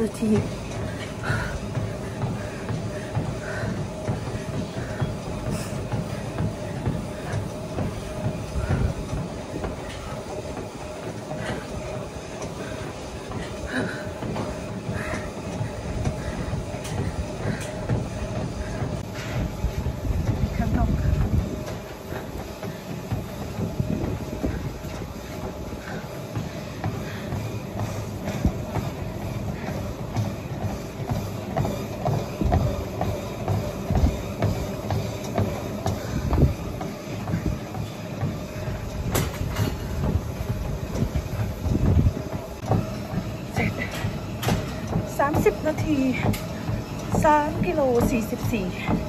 นา 3กิโล44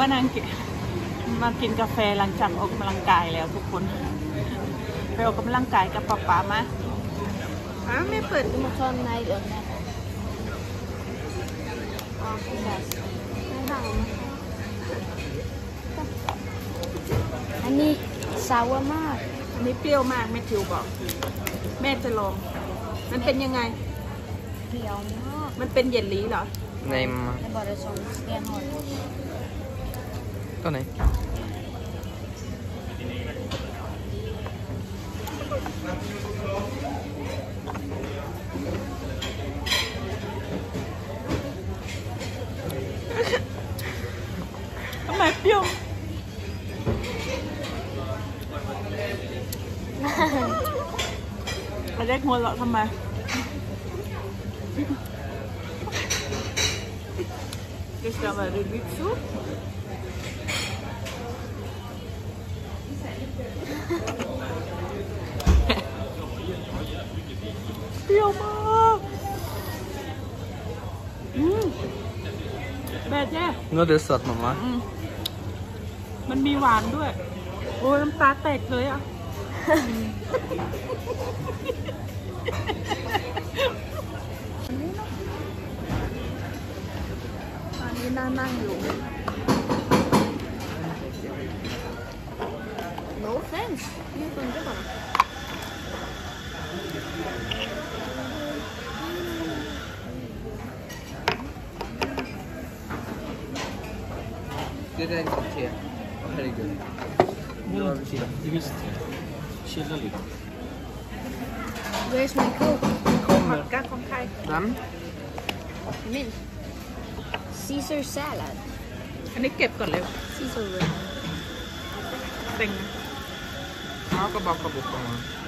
มานั่งกินมากินกาแฟหลังจากออกกำลังกายแล้วทุกคน ไปออกกำลังกายกับป๊าป๊ามาอ้าไม่เปิด Du må ta den här i ugnen. Ja, precis. Den varm. อันนี้ซาวมาก อันนี้เปรี้ยวมากแม่ทิวบอก แม่จะลอง มันเป็นยังไง เปรี้ยวมาก มันเป็นเยลลี่เหรอ Nej mamma. det är bara som stenhårt. Ta nej. ทำไมเปรี้ยวอเล็กหัวเราะทำไม Det ska vara ryggsupp. Pio mạc. Mm. แบบแย่ Nu är det sött mamma. อืมมันมีหวานด้วย โอ้ยน้ำตาแตกเลยอะอันนี้เนอะอันนี้น่านั่งอยู่ No offense. Jag undrar bara. Det är en kopp te. Herregud. Nu har vi chilla. Visst. Chilla lite. Where's my coke? ผั Kommer. กกาดของใคร Vem? Min. Caesar salad. อันนี้เก็บก่อนเร็ว Caesar wrap. เต็งนะ Jag ska baka bort dem. Mamma?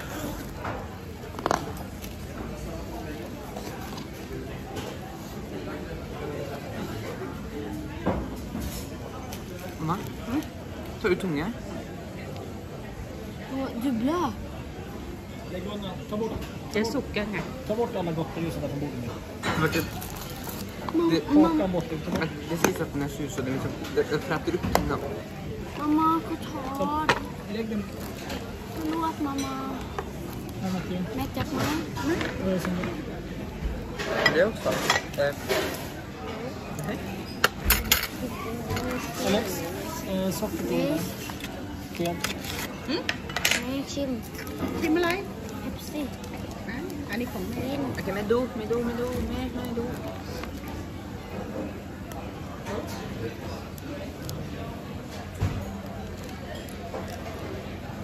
Ta ut tunga. Du är blöt. Lägg undan. Ta bort. Jag suckar nu. Ta bort alla gotteljusarna från bordet nu. Det, det, sägs att den är tjus och den, liksom, fräter upp tungan. Mamma, choklad. Lägg den. Förlåt mamma. Mäckat mig. Mm. Det också. Eh. Alex. Som Det också. Eh, Alex, eh, socker på den där. Te. Nej, Kim. ชิมอะไร Pepsi. อะอันนี้ของแม่ Min. Okej, men du. ไม่ดูไม่ดูแม่ให้ดู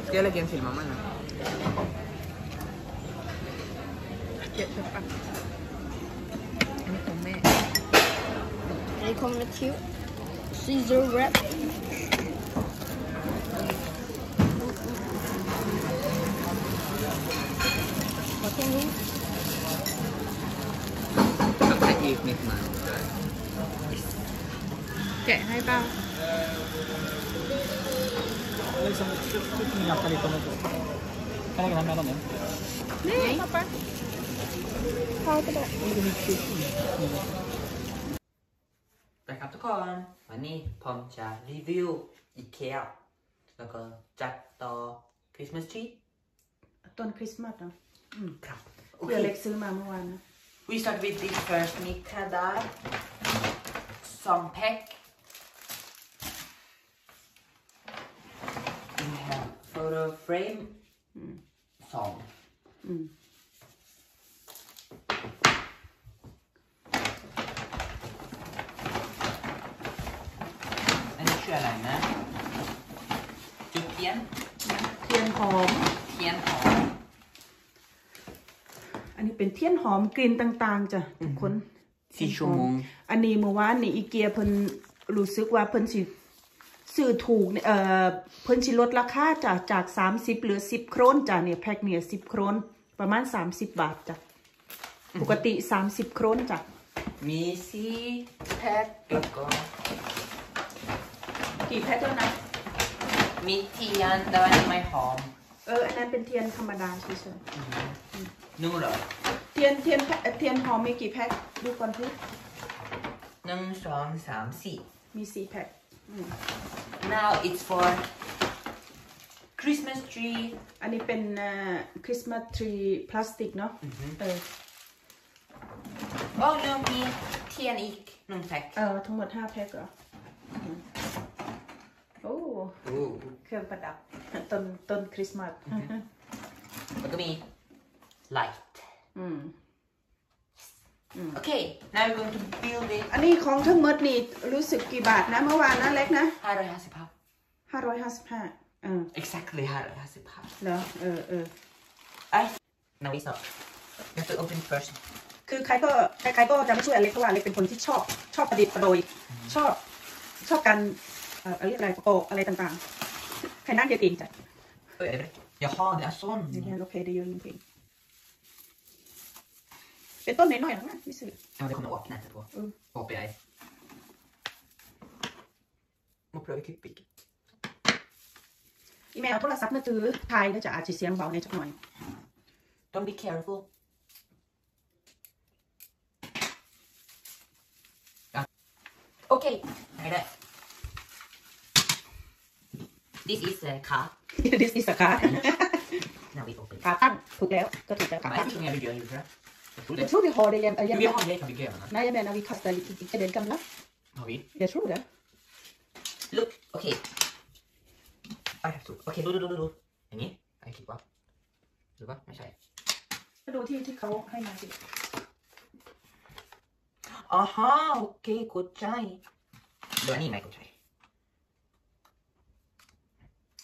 Ska jag lägga en till mamma? Eller? เก็บไปปักอันนี้ของแม่ Det kommer ett cute Caesar wrap. Vad kan vi? Jag ska eat mitt man. แกะให้เปล่า Liksom, tryck min jacka lite om du Kan jag lägga den här mellan nu? นี่มาปัก Ta på det. ไปครับทุ่อน วันนี้ผมจะรีวิวอีเคียแล้วก็จัดต่อคริสต์มาสทีต้นคริสต์มาสเนาะครับเพื่อเล็กซื้อมาเมื่อวานนะ We start with this first มีกระดาษสองแพ็ค We have photo frame สอง อันนี้ชื่ออะไรนะ จุดเทียน เทียนหอม เทียนหอม อันนี้เป็นเทียนหอมกลิ่นต่างๆจ้ะทุกคนสี่ชั่วโมง อันนี้เมื่อวานนี่อีเกียเพิ่นรู้สึกว่าเพิ่นสิซื้อถูกเนี่ยเอ่อเพิ่นสิลดราคาจากจาก30เหลือ10โครนจ้ะเนี่ยแพ็คเนี่ย10โครนประมาณ30บาทจ้ะปกติ30โครนจ้ะมีสี่แพ็คแล้วก็ กี่แพ็คแล้วนะ มีเทียนแต่ว่านี่ไม่หอม เออ อันนั้นเป็นเทียนธรรมดาเฉยนู่นเหรอๆเทียนเทียนเทียนหอมมีกี่แพ็คดูก่อนพี่หนึ่งสองสามสี่ มีสี่แพ็ค now it's for Christmas tree อันนี้เป็น Christmas tree พลาสติกเนาะเออ โอ้ลืมมีเทียนอีกหนึ่งแพ็คเออ ทั้งหมดห้าแพ็คเหรออืมโอ้โอ้ เครื่องประดับต้นต้นคริสต์มาสแล้วก็มี light อืม okay now we're going to build it อันนี้ของทั้งหมดนี่รู้สึกกี่บาทนะเมื่อวานนะเล็กนะห้าร้อยห้าสิบห้าห้าร้อยห้าสิบห้าเออ exactly ห้าร้อยห้าสิบห้าเหรอเออเออ I now it's not you have to open it first คือใครก็ใครๆก็จะไม่ช่วยอเล็กเพราะว่าอเล็กเป็นคนที่ชอบชอบประดิษฐ์ประโดยชอบชอบการ เอ่อเรียกอะไรประกอบอะไรต่างๆใครนั่งเดียวเองจ้ะ Oj, är det? Jaha, det är sån. เดี๋ยวโอเค det gör ingenting เป็นต้นน้อยๆหรอกนะไม่ซื้อ Ja, det kommer åka nätet på. Mm. Hoppas jag. Och pröva klippik. อีเมลเอาโทรศัพท์มาถือถ่ายแล้วจะอาจจะเสียงเบาในจักหน่อย Don't be careful. Ja. Okej, här är det. This is a car. ดิสอิสขา Now we open. ขาตั้งถูกแล้วก็ถูกแล้วขา Nej, ตั้ง jag tror inga bygger gjorde det. Jag tror jag det. tror vi har det igen, Vi igen. har det kan bygga gärna. Nej jag menar vi kastar lite i den gamla Har vi? jag tror det Look, okay. I have to. Okay, do do do do do. อย่างนี้ไอ้คิดว่าหรือว่าไม่ใช่ก็ดูที่ที่เขาให้มาสิอ๋อฮะโอเคกดใจเดี๋ยวอันนี้ไม่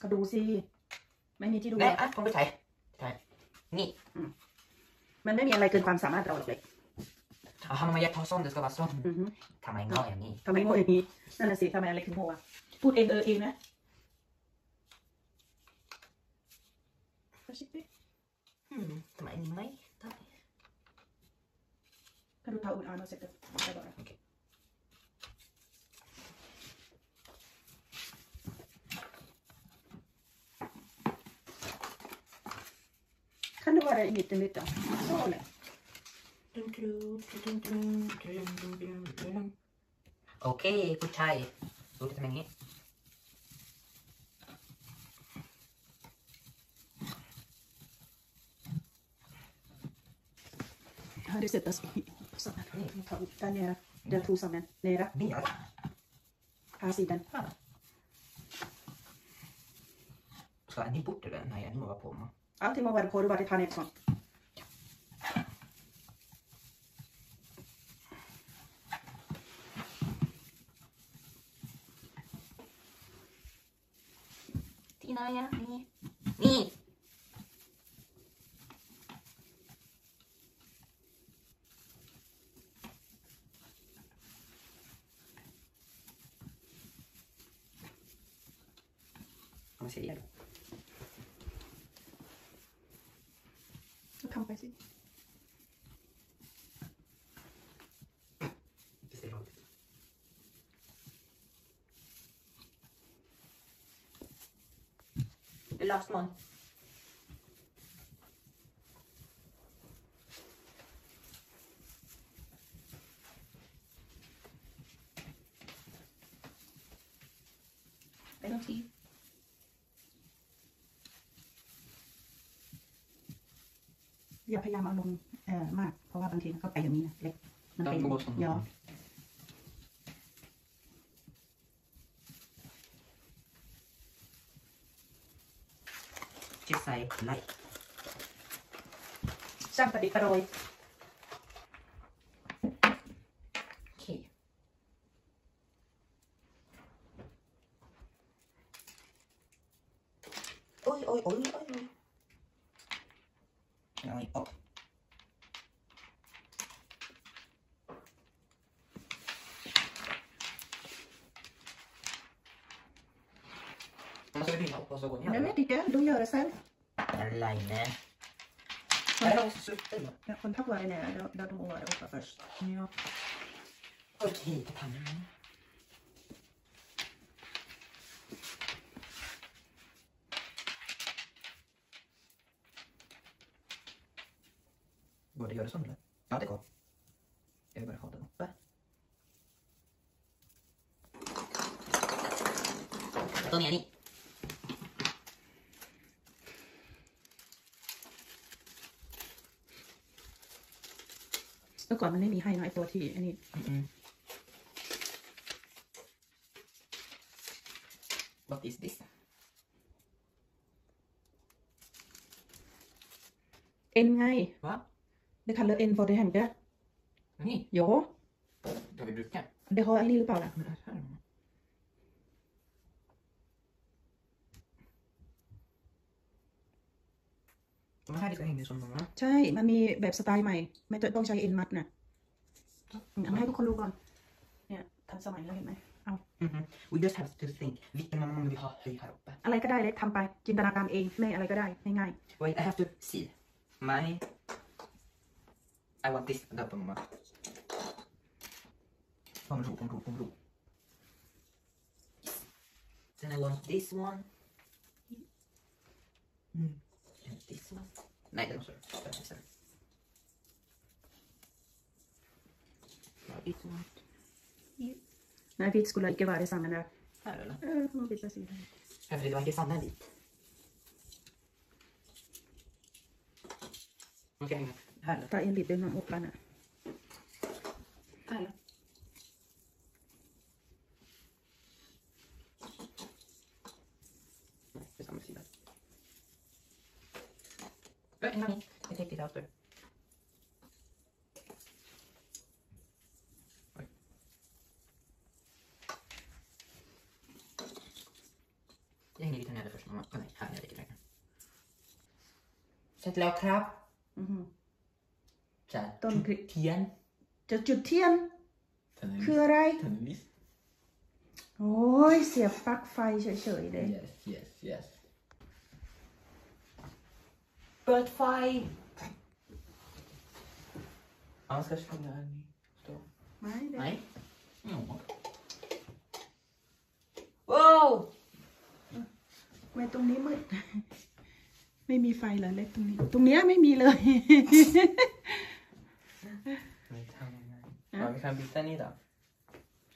กดใจก็ดูสิ ไม่มีที่ดูแม่อะผมกดใจใช่นี่ มันไม่มีอะไรเกินความสามารถเราหรอกเลยอ๋อทำไมอยากทอส้มเดี๋ยวก็ว่าส้มอือฮึทำไมง่อยอย่างนี้ทำไมโง่อย่างนี้ นั่นน่ะสิทำไมอะไรถึงโง่อะพูดเองเออเองนะอืมทำไมอันนี้ไม่ได้ก็ดูเท้าอุ่นเอาเนาะเสร็จแล้วได้บอกนะ โอเค kan det vara i mitten lite så eller โอเคผู้ชายดูที่ทำอย่างนี้ har det sättas i sån här ta upp där nere där tog som en nere นี่เหรอ här sidan ska อันนี้ปุ๊บเดี๋ยวไหนอันนี้มาว่าผม allting må vara på du bara tar ner sånt ที่ไหนอะนี่นี่ เอาเสียด då kan man se เสียด The last one. I don't see. อย่าพยายามเอาลงเอ่อมาก เพราะว่าบางทีมันก็ไปอย่างนี้นะเล็กมันเป็นต้องบดสมยอจะใส่ไลท์ช่างประดิษฐ์ประโรย โอเคโอ้ยโอ้ยโอ้ยโอ้ยโอ้ยเอาอีกออก Man ska vinna på så går Nej men Dicke, du gör det själv. Eller nej. Men Eller då- så slutar jag. Ja, kon tack vare det, då, då de var det uppe först. Ja. Okej, det kan jag. Går det att göra så eller? Ja, det går. Jag vill bara ha den uppe. Då ner i. มื่อก่อนมันไม่มีให้นะไอตัวที่อันนี้ What is this? เอ็นไง Va? Det kallar en för det hände. Nej, Ja, det vi brukar. det har en lille Paula. Men här. De här ska hänga som de här. ใช่ มันมีแบบสไตล์ใหม่ ไม่ต้องใช้เอ็นมัดนะเอามาให้ทุกคนดูก่อน เนี่ยทันสมัยแล้วเห็นไหมเอา Mhm. We just have to think vilken mamma vi har höj här uppe. อะไรก็ได้เล็กทำไป จินตนาการเองแม่อะไรก็ได้ง่าย Wait, I have to see. My... I want this där på mamma. Pomro, pomro, pomro. Then I want this one. Mm. And this one. Nej, den måste jag spara sen. Ja, this one. ๆนะพี่ skulle inte vara detsamma där. Här eller? Eh, man vill se det. Ja, för det var inte samma dit. Okej, hänga. Här eller? Ta en liten någon upp nu. Här eller? Nej, det är samma sida. Right, honey, I take it out there. Oj. Jag hänger lite nära först mamma. Åh, nej, här är det lite längre. Sätt lagkrabb. อือหือ Så här, Ton tut- kri- tien. จะจุดเทียน Tennis. คืออะไร Tennis. โอ้ยเสียบปลั๊กไฟเฉยๆเลย Yes, yes, yes. But fine. Han ska sjunga här ni står. ไม่เด็ Nej. Ja. Wow! ไม่ตรงนี้มืด ไม่มีไฟเหรอเล็กตรงนี้ ตรงเนี้ยไม่มีเลย Vi kan, ja, vi kan byta en idag.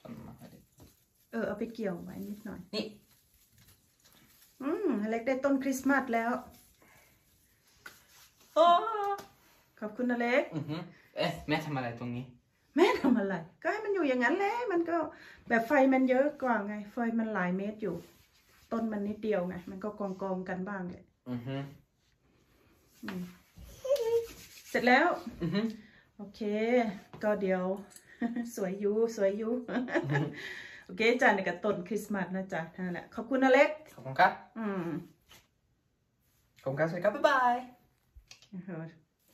Som man hade. เออเอาไปเกี่ยวไว้นิดหน่อย Ni. อืมอเล็กได้ต้นคริสต์มาสแล้ว Åh! ขอบคุณอเล็ก Mhm. Eh, men jag tar med dig tungi. แม่ทำอะไร ก็ให้มันอยู่อย่างนั้นแหละมันก็แบบไฟมันเยอะกว่าไง ไฟมันหลายเมตรอยู่ ต้นมันนิดเดียวไง มันก็กองกองๆกันบ้างเลย Mhm. เสร็จแล้ว Mhm. โอเค ก็เดี๋ยว สวยอยูสวยอยูโอเคจ้านี่ก็ต้นคริสต์มาสนะจ๊ะนั่นแหละขอบคุณอเล็ก Kom kom kapp. อืม Kom kapp, så kapp, bye bye. เออ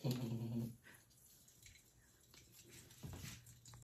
Hehehe.